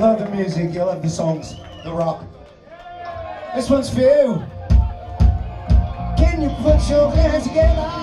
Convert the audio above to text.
you love the music, You love the songs, the rock. This one's for you. Can you put your hands together?